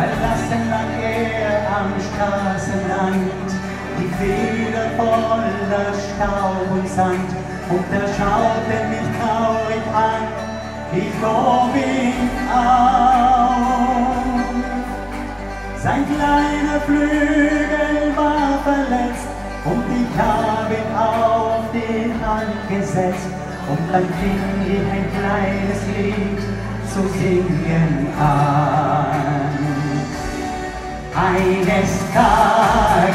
verlassen er am Straßenrand, die Feder voller Staub und Sand, und er schaute mich traurig an, ich hob ihn auf. Sein kleiner Flügel war verletzt, und ich habe ihn auf die Hand gesetzt, und dann fing ich ein kleines Lied zu singen an. Eines Tages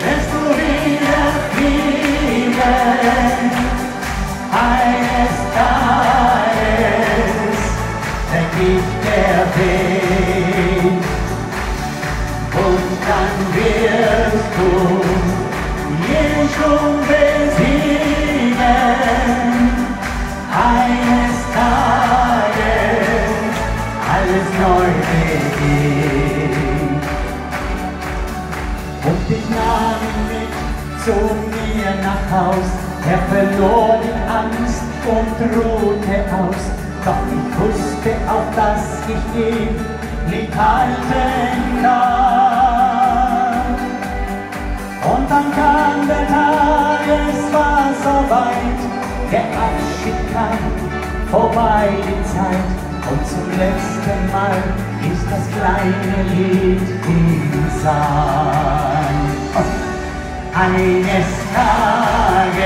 wirst du wieder fliegen, eines Tages vergibt der Wind und dann wirst du jeden schon besiegen, alles neu beginnt. Und ich nahm ihn mit zu mir nach Haus, er verlor die Angst und ruhte aus. Doch ich wusste auch, dass ich ihn nicht halten kann. Und dann kam der Tag, es war soweit, der Abschied kam, vorbei die Zeit. Und zum letzten Mal ist das kleine Lied gesang. Eines Tages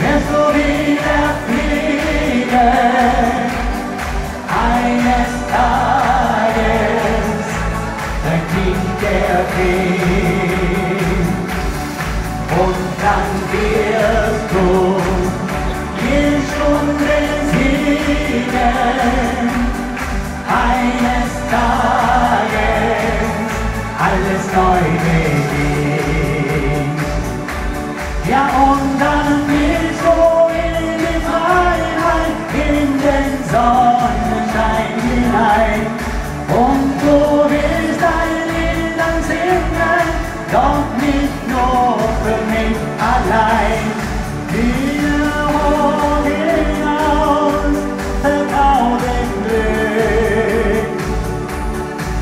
wirst du wieder fliegen. Eines Tages verklingt der Wind. Und dann wirst Eines Tages alles neu beginnt. Ja, und dann willst du in die Freiheit, in den Sonnenschein hinein. Und du willst dein Lied dann singen, doch nicht nur für mich allein.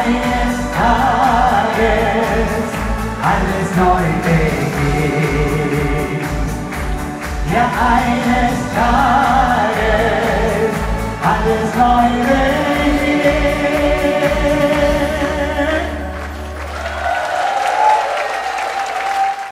Eines Tages alles neu beginnt. Ja, eines Tages alles neu beginnt.